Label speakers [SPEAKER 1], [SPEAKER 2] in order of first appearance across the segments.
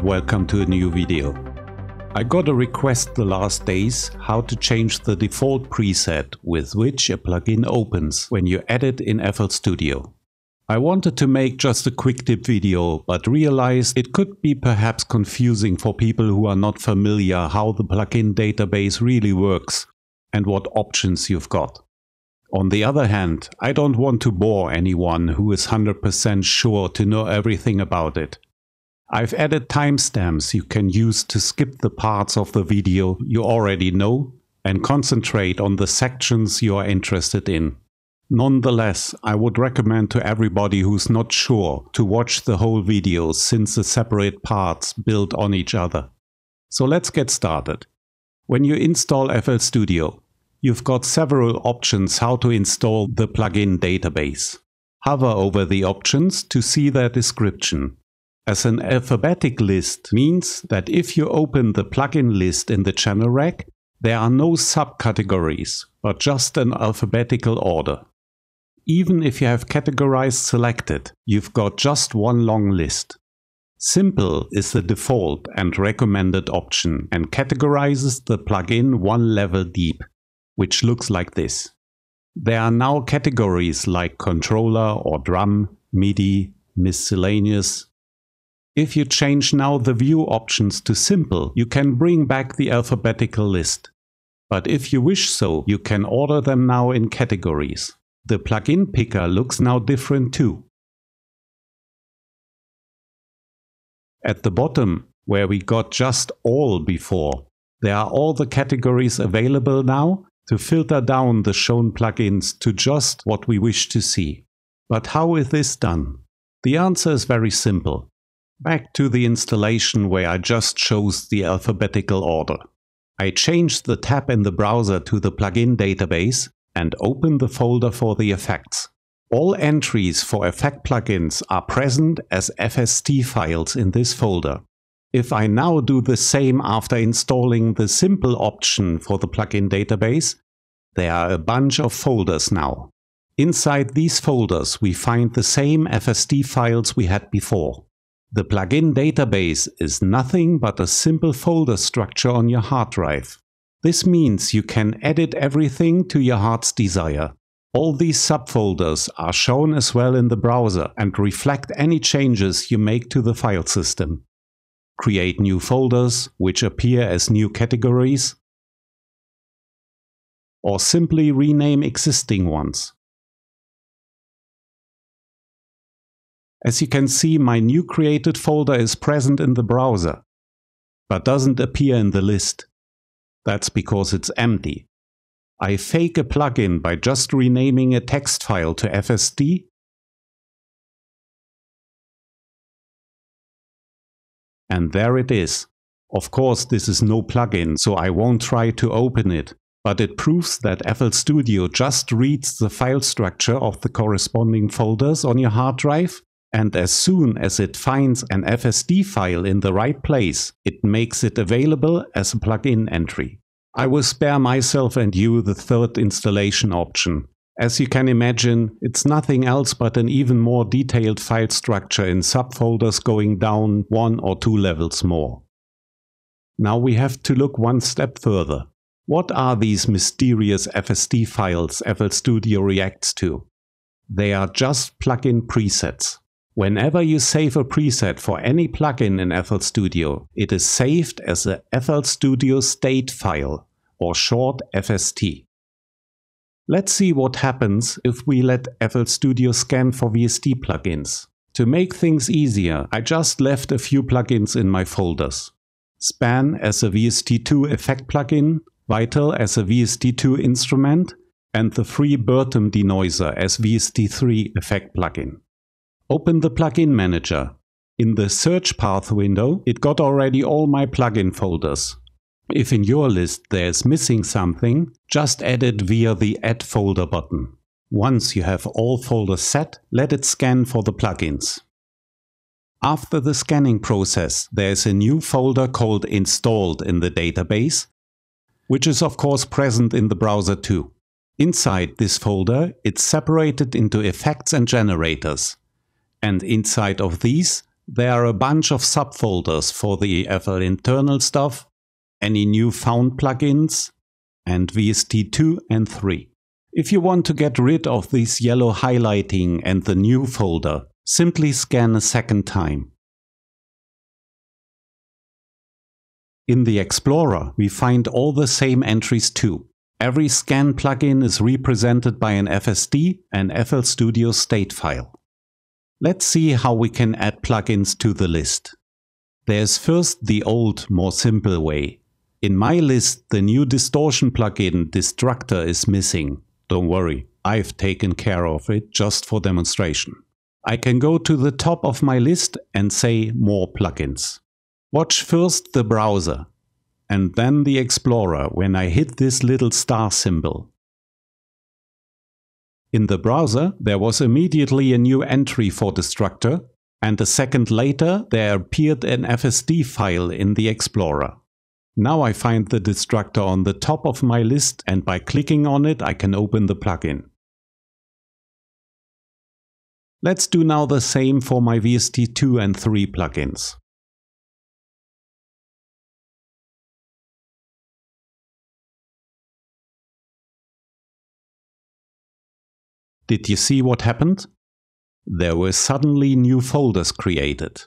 [SPEAKER 1] and welcome to a new video. I got a request the last days how to change the default preset with which a plugin opens when you edit in FL Studio. I wanted to make just a quick tip video but realized it could be perhaps confusing for people who are not familiar how the plugin database really works and what options you've got. On the other hand, I don't want to bore anyone who is 100% sure to know everything about it. I've added timestamps you can use to skip the parts of the video you already know and concentrate on the sections you are interested in. Nonetheless, I would recommend to everybody who's not sure to watch the whole video since the separate parts build on each other. So let's get started. When you install FL Studio, You've got several options how to install the plugin database. Hover over the options to see their description. As an alphabetic list means that if you open the plugin list in the channel rack, there are no subcategories, but just an alphabetical order. Even if you have categorized selected, you've got just one long list. Simple is the default and recommended option and categorizes the plugin one level deep which looks like this. There are now categories like controller or drum, MIDI, miscellaneous. If you change now the view options to simple, you can bring back the alphabetical list. But if you wish so, you can order them now in categories. The plugin picker looks now different too. At the bottom, where we got just all before, there are all the categories available now to filter down the shown plugins to just what we wish to see. But how is this done? The answer is very simple. Back to the installation where I just chose the alphabetical order. I changed the tab in the browser to the plugin database and open the folder for the effects. All entries for effect plugins are present as FST files in this folder. If I now do the same after installing the simple option for the plugin database, there are a bunch of folders now. Inside these folders we find the same FST files we had before. The plugin database is nothing but a simple folder structure on your hard drive. This means you can edit everything to your heart's desire. All these subfolders are shown as well in the browser and reflect any changes you make to the file system create new folders which appear as new categories, or simply rename existing ones. As you can see, my new created folder is present in the browser, but doesn't appear in the list. That's because it's empty. I fake a plugin by just renaming a text file to FST And there it is. Of course, this is no plugin, so I won't try to open it, but it proves that FL Studio just reads the file structure of the corresponding folders on your hard drive, and as soon as it finds an FST file in the right place, it makes it available as a plugin entry. I will spare myself and you the third installation option, as you can imagine, it's nothing else but an even more detailed file structure in subfolders going down one or two levels more. Now we have to look one step further. What are these mysterious FST files FL Studio reacts to? They are just plugin presets. Whenever you save a preset for any plugin in FL Studio, it is saved as a FL Studio state file, or short FST. Let's see what happens if we let FL Studio scan for VST plugins. To make things easier, I just left a few plugins in my folders. Span as a VST2 effect plugin, Vital as a VST2 instrument, and the free Bertom denoiser as VST3 effect plugin. Open the plugin manager. In the search path window, it got already all my plugin folders. If in your list there's missing something, just add it via the Add Folder button. Once you have all folders set, let it scan for the plugins. After the scanning process, there's a new folder called Installed in the database, which is of course present in the browser too. Inside this folder, it's separated into effects and generators. And inside of these, there are a bunch of subfolders for the FL internal stuff, any new found plugins, and VST2 and 3. If you want to get rid of this yellow highlighting and the new folder, simply scan a second time. In the Explorer, we find all the same entries too. Every scan plugin is represented by an FST and FL Studio state file. Let's see how we can add plugins to the list. There's first the old, more simple way. In my list, the new distortion plugin Destructor is missing. Don't worry, I've taken care of it just for demonstration. I can go to the top of my list and say More plugins. Watch first the browser and then the Explorer when I hit this little star symbol. In the browser, there was immediately a new entry for Destructor, and a second later there appeared an FST file in the Explorer. Now I find the Destructor on the top of my list and by clicking on it I can open the plugin. Let's do now the same for my VST2 and 3 plugins. Did you see what happened? There were suddenly new folders created.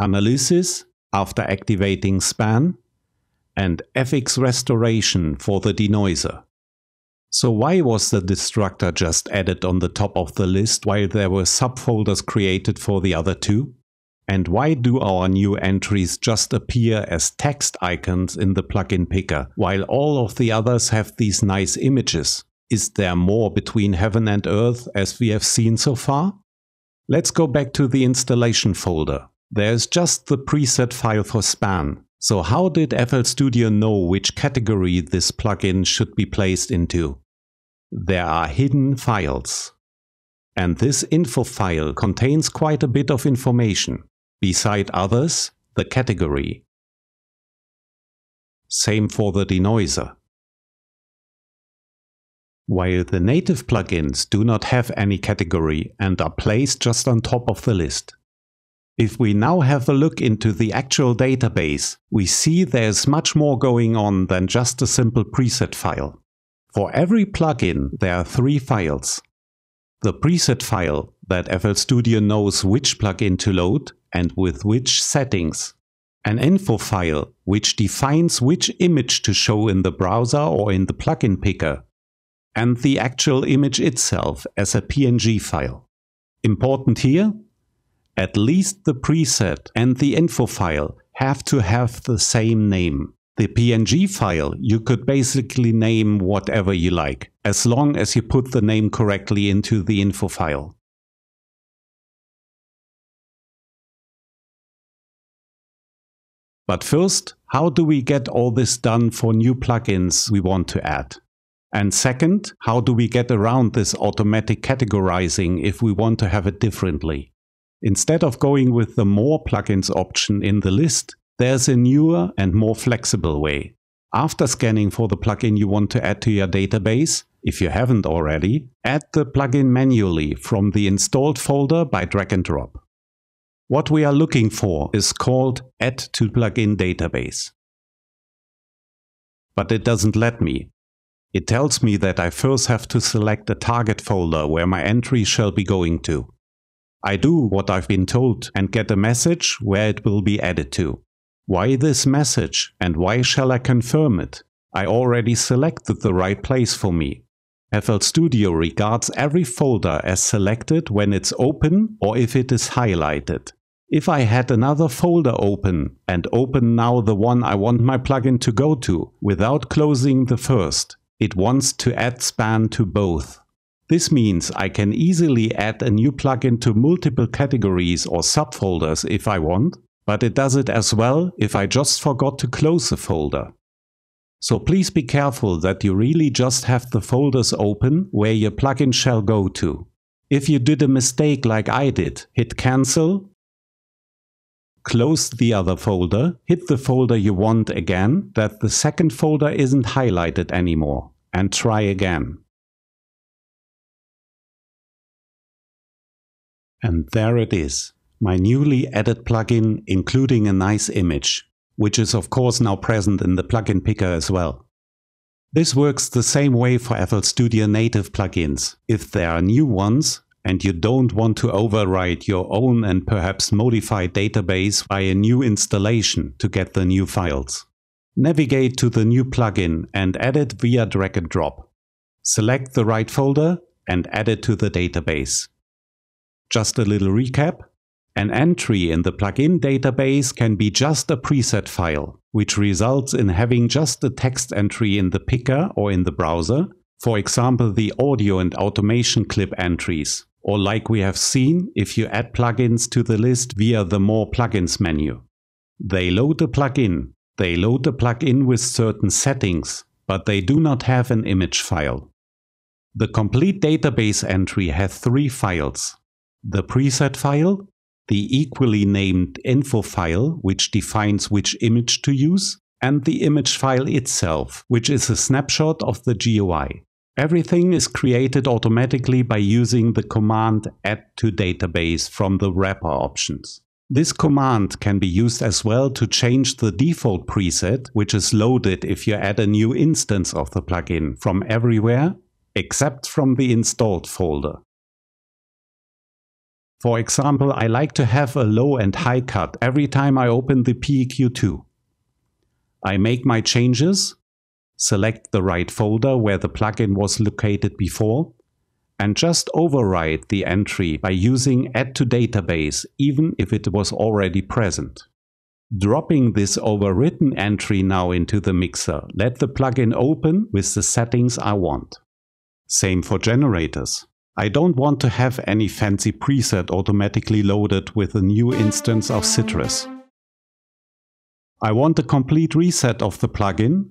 [SPEAKER 1] Analysis after activating span and FX restoration for the denoiser. So why was the destructor just added on the top of the list while there were subfolders created for the other two? And why do our new entries just appear as text icons in the plugin picker, while all of the others have these nice images? Is there more between heaven and earth as we have seen so far? Let's go back to the installation folder. There's just the preset file for span. So how did FL Studio know which category this plugin should be placed into? There are hidden files. And this info file contains quite a bit of information. Beside others, the category. Same for the denoiser while the native plugins do not have any category and are placed just on top of the list. If we now have a look into the actual database, we see there's much more going on than just a simple preset file. For every plugin, there are three files. The preset file that FL Studio knows which plugin to load and with which settings. An info file which defines which image to show in the browser or in the plugin picker and the actual image itself as a PNG file. Important here, at least the preset and the info file have to have the same name. The PNG file you could basically name whatever you like, as long as you put the name correctly into the info file. But first, how do we get all this done for new plugins we want to add? And second, how do we get around this automatic categorizing if we want to have it differently? Instead of going with the more plugins option in the list, there's a newer and more flexible way. After scanning for the plugin you want to add to your database, if you haven't already, add the plugin manually from the installed folder by drag and drop. What we are looking for is called Add to Plugin Database. But it doesn't let me, it tells me that I first have to select a target folder where my entry shall be going to. I do what I've been told and get a message where it will be added to. Why this message and why shall I confirm it? I already selected the right place for me. FL Studio regards every folder as selected when it's open or if it is highlighted. If I had another folder open and open now the one I want my plugin to go to without closing the first, it wants to add span to both. This means I can easily add a new plugin to multiple categories or subfolders if I want, but it does it as well if I just forgot to close a folder. So please be careful that you really just have the folders open where your plugin shall go to. If you did a mistake like I did, hit cancel, close the other folder, hit the folder you want again, that the second folder isn't highlighted anymore and try again. And there it is. my newly added plugin including a nice image, which is of course now present in the plugin picker as well. This works the same way for FL Studio native plugins. If there are new ones and you don't want to overwrite your own and perhaps modified database by a new installation to get the new files. Navigate to the new plugin and add it via drag and drop. Select the right folder and add it to the database. Just a little recap. An entry in the plugin database can be just a preset file, which results in having just a text entry in the picker or in the browser, for example the audio and automation clip entries, or like we have seen if you add plugins to the list via the More Plugins menu. They load the plugin, they load the plugin with certain settings, but they do not have an image file. The complete database entry has three files. The preset file, the equally named info file, which defines which image to use, and the image file itself, which is a snapshot of the GUI. Everything is created automatically by using the command add to database from the wrapper options. This command can be used as well to change the default preset, which is loaded if you add a new instance of the plugin from everywhere except from the installed folder. For example, I like to have a low and high cut every time I open the PEQ2. I make my changes, select the right folder where the plugin was located before, and just override the entry by using add to database even if it was already present. Dropping this overwritten entry now into the mixer, let the plugin open with the settings I want. Same for generators. I don't want to have any fancy preset automatically loaded with a new instance of Sytrus. I want a complete reset of the plugin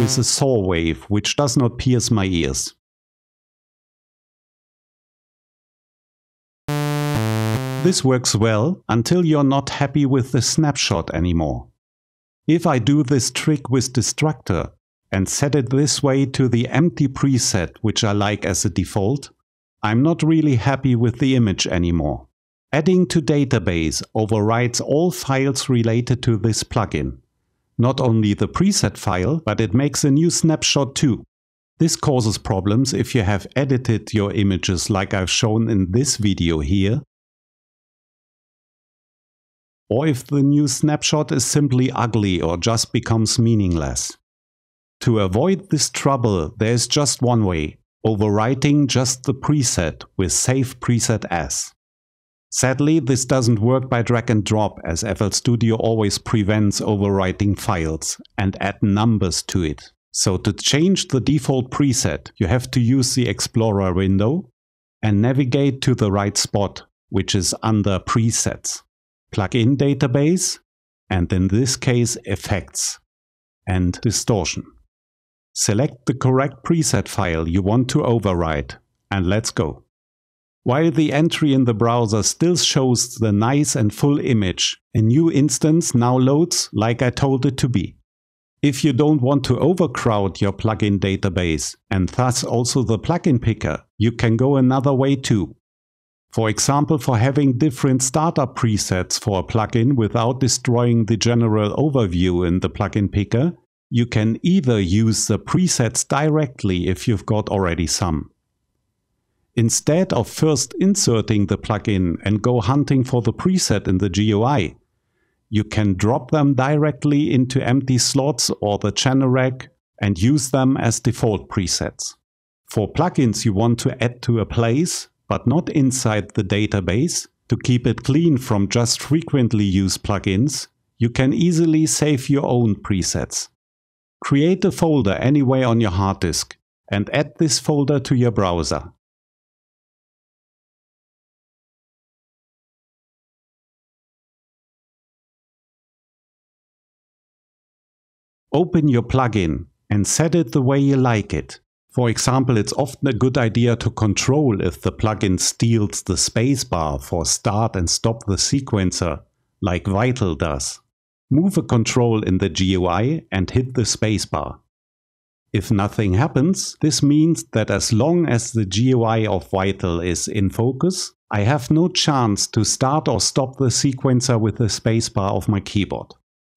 [SPEAKER 1] with a saw wave which does not pierce my ears. This works well until you're not happy with the snapshot anymore. If I do this trick with Destructor, and set it this way to the empty preset which I like as a default, I'm not really happy with the image anymore. Adding to database overrides all files related to this plugin. Not only the preset file, but it makes a new snapshot too. This causes problems if you have edited your images like I've shown in this video here, or if the new snapshot is simply ugly or just becomes meaningless. To avoid this trouble, there's just one way, overwriting just the preset with save preset as. Sadly, this doesn't work by drag and drop as FL Studio always prevents overwriting files and add numbers to it. So to change the default preset, you have to use the Explorer window and navigate to the right spot, which is under Presets, Plugin Database, and in this case Effects and Distortion. Select the correct preset file you want to override and let's go. While the entry in the browser still shows the nice and full image, a new instance now loads like I told it to be. If you don't want to overcrowd your plugin database and thus also the plugin picker, you can go another way too. For example, for having different startup presets for a plugin without destroying the general overview in the plugin picker, you can either use the presets directly if you've got already some. Instead of first inserting the plugin and go hunting for the preset in the GUI, you can drop them directly into empty slots or the channel rack and use them as default presets. For plugins you want to add to a place, but not inside the database, to keep it clean from just frequently used plugins, you can easily save your own presets. Create a folder anywhere on your hard disk and add this folder to your browser. Open your plugin and set it the way you like it. For example, it's often a good idea to control if the plugin steals the spacebar for start and stop the sequencer, like Vital does. Move a control in the GUI and hit the spacebar. If nothing happens, this means that as long as the GUI of Vital is in focus, I have no chance to start or stop the sequencer with the spacebar of my keyboard.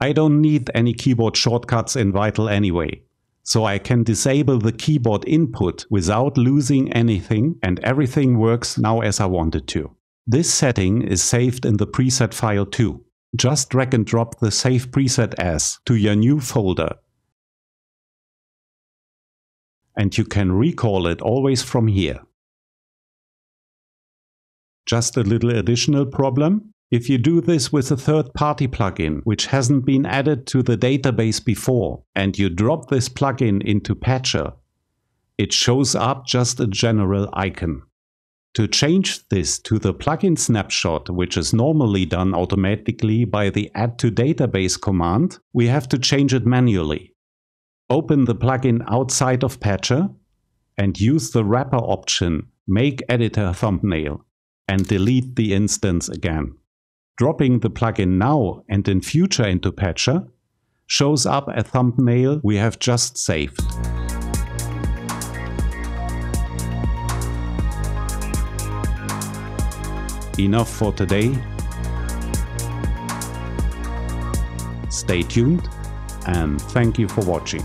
[SPEAKER 1] I don't need any keyboard shortcuts in Vital anyway, so I can disable the keyboard input without losing anything and everything works now as I wanted to. This setting is saved in the preset file too. Just drag and drop the Save Preset As to your new folder and you can recall it always from here. Just a little additional problem. If you do this with a third-party plugin, which hasn't been added to the database before, and you drop this plugin into Patcher, it shows up just a general icon. To change this to the plugin snapshot, which is normally done automatically by the add to database command, we have to change it manually. Open the plugin outside of Patcher and use the wrapper option Make Editor Thumbnail and delete the instance again. Dropping the plugin now and in future into Patcher shows up a thumbnail we have just saved. Enough for today. Stay tuned and thank you for watching.